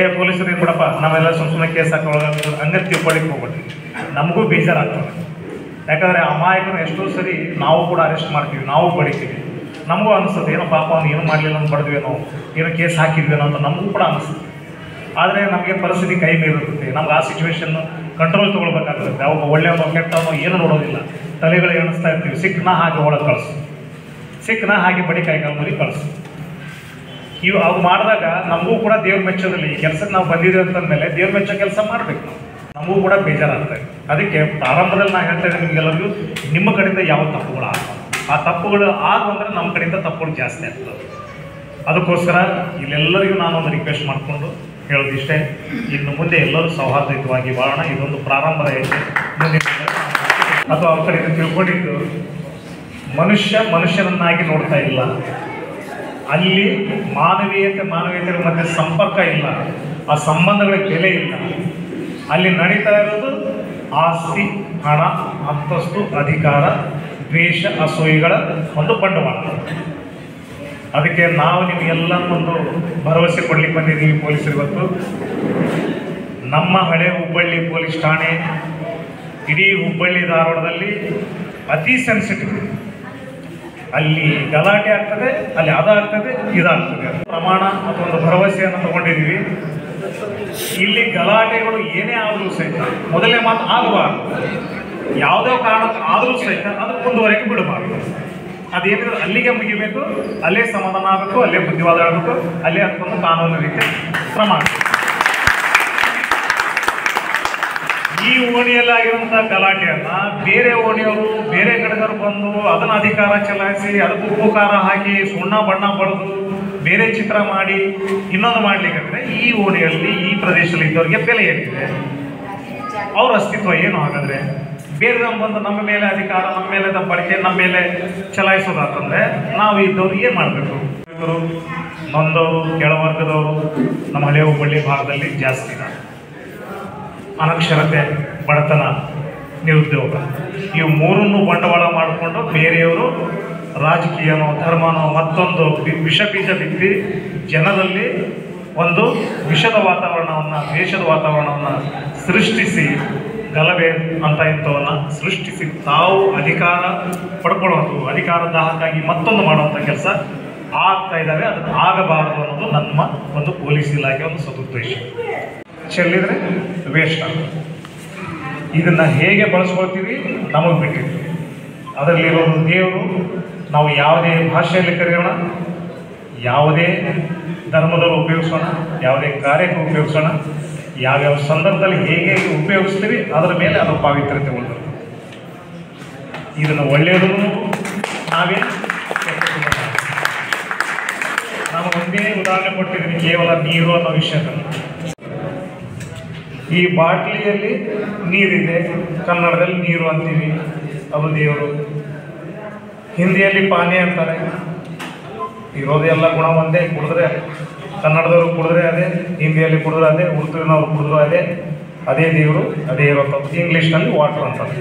ಏ ಪೊಲೀಸರಿಗೆ ಕೊಡಪ್ಪ ನಾವೆಲ್ಲ ಸುಮ್ಮ ಸುಮ್ಮನೆ ಕೇಸ್ ಹಾಕೊಳ್ಳೋದು ಹಂಗೆ ತಿಳ್ಕೊಳ್ಳಿಕ್ಕೆ ಹೋಗ್ಬಿಟ್ರಿ ನಮಗೂ ಬೇಜಾರಾಗ್ತದೆ. ಯಾಕಂದರೆ ಅಮಾಯಕರು ಎಷ್ಟೋ ಸರಿ ನಾವು ಕೂಡ ಅರೆಸ್ಟ್ ಮಾಡ್ತೀವಿ, ನಾವು ಬಡಿತೀವಿ. ನಮಗೂ ಅನಿಸ್ತದೆ ಏನೋ ಪಾಪ ಅವ್ನು ಏನು ಮಾಡಲಿಲ್ಲ ಅಂತ ಬಡ್ದ್ವೇನೋ, ಏನೋ ಕೇಸ್ ಹಾಕಿದ್ವೇನೋ ಅಂತ ನಮಗೂ ಕೂಡ ಅನಿಸ್ತದೆ ಆದರೆ ನಮಗೆ ಪರಿಸ್ಥಿತಿ ಕೈ ಮೀರಿರುತ್ತೆ. ನಮ್ಗೆ ಆ ಸಿಚುವೇಶನ್ ಕಂಟ್ರೋಲ್ ತೊಗೊಳ್ಬೇಕಾಗುತ್ತೆ. ಅವಾಗ ಒಳ್ಳೆಯ ಕೆಟ್ಟವನು ಏನು ನೋಡೋದಿಲ್ಲ. ತಲೆಗಳು ಎಣಿಸ್ತಾ ಇರ್ತೀವಿ. ಸಿಕ್ಕನ ಹಾಗೆ ಒಳಗೆ ಕಳಿಸು. ಸಿಕ್ಕನ ಹಾಗೆ ಬಡಿ ಕೈಗಾಲ ಮೇಲೆ ಕಳಿಸು. ಇವು ಅವು ಮಾಡಿದಾಗ ನಮಗೂ ಕೂಡ ದೇವ್ರ ಮೆಚ್ಚೋದಿಲ್ಲ ಈ ಕೆಲಸಕ್ಕೆ ನಾವು ಬಂದಿದ್ದೀವಿ ಅಂತಂದಮೇಲೆ ದೇವ್ರ ಮೆಚ್ಚೋ ಕೆಲಸ ಮಾಡಬೇಕು ನಮಗೂ ಕೂಡ ಬೇಜಾರಾಗ್ತದೆ ಅದಕ್ಕೆ ಪ್ರಾರಂಭದಲ್ಲಿ ನಾನು ಹೇಳ್ತಾ ಇದ್ದೀನಿ ನಿಮಗೆಲ್ಲರಿಗೂ, ನಿಮ್ಮ ಕಡೆಯಿಂದ ಯಾವ ತಪ್ಪುಗಳು ಆಗ್ತವೆ ಆ ತಪ್ಪುಗಳು ಆಗ ಅಂದರೆ ನಮ್ಮ ಕಡೆಯಿಂದ ತಪ್ಪುಗಳು ಜಾಸ್ತಿ ಆಗ್ತವೆ. ಅದಕ್ಕೋಸ್ಕರ ಇಲ್ಲೆಲ್ಲರಿಗೂ ನಾನು ಒಂದು ರಿಕ್ವೆಸ್ಟ್ ಮಾಡಿಕೊಂಡು ಹೇಳೋದಿಷ್ಟೇ. ಇನ್ನು ಮುಂದೆ ಎಲ್ಲರೂ ಸೌಹಾರ್ದಯುತವಾಗಿ ಬಾಳೋಣ. ಇದೊಂದು ಪ್ರಾರಂಭದ ಮುಂದಿನ ಅಥವಾ ಅವ್ರ ಕಡೆಯಿಂದ ತಿಳ್ಕೊಂಡಿದ್ದು, ಮನುಷ್ಯ ಮನುಷ್ಯನನ್ನಾಗಿ ನೋಡ್ತಾ ಇಲ್ಲ. ಅಲ್ಲಿ ಮಾನವೀಯತೆ, ಮಾನವೀಯತೆಗಳ ಮಧ್ಯೆ ಸಂಪರ್ಕ ಇಲ್ಲ. ಆ ಸಂಬಂಧಗಳ ಬೆಲೆ ಇಲ್ಲ. ಅಲ್ಲಿ ನಡೀತಾ ಇರೋದು ಆಸ್ತಿ, ಹಣ, ಅಂತಸ್ತು, ಅಧಿಕಾರ, ದ್ವೇಷ, ಅಸೂಯಿಗಳ ಒಂದು ಬಂಡವಾಳ. ಅದಕ್ಕೆ ನಾವು ನಿಮಗೆಲ್ಲ ಒಂದು ಭರವಸೆ ಕೊಡ್ಲಿಕ್ಕೆ ಬಂದಿದ್ದೀವಿ ಪೊಲೀಸರು ಇವತ್ತು. ನಮ್ಮ ಹಳೆ ಹುಬ್ಬಳ್ಳಿ ಪೊಲೀಸ್ ಠಾಣೆ, ಇಡೀ ಹುಬ್ಬಳ್ಳಿ ಧಾರವಾಡದಲ್ಲಿ ಅತಿ ಸೆನ್ಸಿಟಿವ್ ಅಲ್ಲಿ ಗಲಾಟೆ ಆಗ್ತದೆ, ಅಲ್ಲಿ ಅದಾಗ್ತದೆ ಇದಾಗ್ತದೆ. ಪ್ರಮಾಣ ಒಂದು ಭರವಸೆಯನ್ನು ತಗೊಂಡಿದ್ದೀವಿ. ಇಲ್ಲಿ ಗಲಾಟೆಗಳು ಏನೇ ಆದರೂ ಸಹಿತ ಮೊದಲೇ ಮಾತು ಆಗಬಾರ್ದು. ಯಾವುದೇ ಕಾರಣಕ್ಕೆ ಆದರೂ ಸಹಿತ ಅದು ಮುಂದುವರೆಗೆ ಬಿಡಬಾರ್ದು. ಅದೇನಿದ್ರು ಅಲ್ಲಿಗೆ ಮುಗಿಬೇಕು, ಅಲ್ಲೇ ಸಮಾಧಾನ ಆಗಬೇಕು, ಅಲ್ಲೇ ಬುದ್ಧಿವಾದ ಆಗಬೇಕು, ಅಲ್ಲೇ ಅದಕ್ಕೊಂದು ಕಾನೂನು ರೀತಿ ಕ್ರಮ ಆಗ್ಬೇಕು. ಈ ಓಣಿಯಲ್ಲಾಗಿರುವಂಥ ಗಲಾಟೆಯನ್ನ ಬೇರೆ ಓಣಿಯವರು ಬೇರೆ ಕಡೆದವರು ಬಂದು ಅದನ್ನ ಅಧಿಕಾರ ಚಲಾಯಿಸಿ ಅದಕ್ಕೆ ಉಪಕಾರ ಹಾಕಿ ಸುಣ್ಣ ಬಣ್ಣ ಬಳಿದು ಬೇರೆ ಚಿತ್ರ ಮಾಡಿ ಇನ್ನೊಂದು ಮಾಡ್ಲಿಕ್ಕೆ ಈ ಓಣಿಯಲ್ಲಿ ಈ ಪ್ರದೇಶದಲ್ಲಿ ಇದ್ದವ್ರಿಗೆ ಬೆಲೆ ಏನಿದೆ? ಅವ್ರ ಅಸ್ತಿತ್ವ ಏನು ಹಾಗಾದ್ರೆ? ಬೇರೆ ಬಂದು ನಮ್ಮ ಮೇಲೆ ಅಧಿಕಾರ, ನಮ್ಮ ಮೇಲೆ ಬಳಕೆ, ನಮ್ಮ ಮೇಲೆ ಚಲಾಯಿಸೋದಾತಂದ್ರೆ ನಾವು ಇದ್ದವ್ರು ಏನು ಮಾಡಬೇಕು? ನೊಂದವರು, ಕೆಳವರ್ಗದವರು ನಮ್ಮ ಹಳೆ ಹುಬ್ಬಳ್ಳಿ ಭಾಗದಲ್ಲಿ ಜಾಸ್ತಿ ಇದ್ದಾರೆ. ಅನಕ್ಷರತೆ, ಬಡತನ, ನಿರುದ್ಯೋಗ. ಇವು ಮೂರನ್ನು ಬಂಡವಾಳ ಮಾಡಿಕೊಂಡು ಬೇರೆಯವರು ರಾಜಕೀಯನೋ ಧರ್ಮನೋ ಮತ್ತೊಂದು ವಿಷ ಬೀಜ ಬಿತ್ತಿ ಜನರಲ್ಲಿ ಒಂದು ವಿಷದ ವಾತಾವರಣವನ್ನು ದೇಶದ ವಾತಾವರಣವನ್ನು ಸೃಷ್ಟಿಸಿ ಗಲಭೆ ಅಂತ ಇಂಥವನ್ನು ಸೃಷ್ಟಿಸಿ ತಾವು ಅಧಿಕಾರ ಪಡ್ಕೊಳ್ಳೋದು ಅಧಿಕಾರ ದಾಹಕ್ಕಾಗಿ ಮತ್ತೊಂದು ಮಾಡುವಂಥ ಕೆಲಸ ಆಗ್ತಾ ಇದ್ದಾವೆ. ಅದು ಆಗಬಾರದು ಅನ್ನೋದು ನಮ್ಮ ಒಂದು ಪೊಲೀಸ್ ಇಲಾಖೆ ಒಂದು ಸದುದ್ದೇಶ. ಚೆಲ್ಲಿದ್ರೆ ವೇಸ್ಟ್ ಆಗುತ್ತೆ. ಇದನ್ನ ಹೇಗೆ ಬಳಸ್ಕೊಳ್ತೀವಿ ನಮಗೆ ಬಿಟ್ಟಿದ್ದು ಅದರಲ್ಲಿರೋದು ದೇವರು, ನಾವು ಯಾವುದೇ ಭಾಷೆಯಲ್ಲಿ ಕರೆಯೋಣ, ಯಾವುದೇ ಧರ್ಮದವರು ಉಪಯೋಗಿಸೋಣ, ಯಾವುದೇ ಕಾರ್ಯಕ್ಕೆ ಉಪಯೋಗಿಸೋಣ, ಯಾವ್ಯಾವ ಸಂದರ್ಭದಲ್ಲಿ ಹೇಗೆ ಉಪಯೋಗಿಸ್ತೀವಿ, ಅದರ ಮೇಲೆ ಅದು ಪಾವಿತ್ರ್ಯತೆ ಹೊಂದಿರುತ್ತೆ ಇದನ್ನು ಒಳ್ಳೆಯದು ನಾವೇ. ನಾನು ಒಂದೇ ಉದಾಹರಣೆ ಕೊಟ್ಟಿದ್ದೀನಿ, ಕೇವಲ ನೀರು ಅನ್ನೋ ವಿಷಯದಲ್ಲಿ. ಈ ಬಾಟ್ಲಿಯಲ್ಲಿ ನೀರಿದೆ. ಕನ್ನಡದಲ್ಲಿ ನೀರು ಅಂತೀವಿ. ಅದು ದೇವರು. ಹಿಂದಿಯಲ್ಲಿ ಪಾನಿ ಅಂತಾರೆ. ಇರೋದೆಲ್ಲ ಗುಣ ಒಂದೇ, ಕುಡಿದ್ರೆ ಕನ್ನಡದವರು ಕುಡಿದ್ರೆ ಅದೇ, ಹಿಂದಿಯಲ್ಲಿ ಕುಡಿದ್ರೆ ಅದೇ, ಉರ್ದುವಿನವ್ರು ಕುಡಿದ್ರು ಅದೇ ಅದೇ ದೇವರು, ಅದೇ ಇರೋದು ಇಂಗ್ಲೀಷ್ನಲ್ಲಿ ವಾಟರ್ ಅಂತಾರೆ.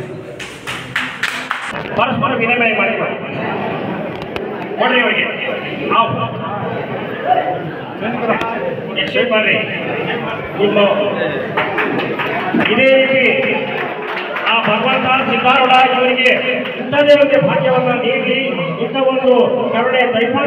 ಪರಸ್ಪರ ವಿನಿಮಯ ಮಾಡಿ ಕೊಡ್ರಿ ಅವರಿಗೆ ಇನ್ನು ಇದೇ ರೀತಿ ಆ ಭಗವಂತ ಸಿದ್ದಾರೂಢ ಇವರಿಗೆ ಇಂಥದೇ ಒಂದು ಭಾಗ್ಯವನ್ನು ನೀಡಿ ಇಂಥ ಒಂದು ಕರುಣೆ ದೈವ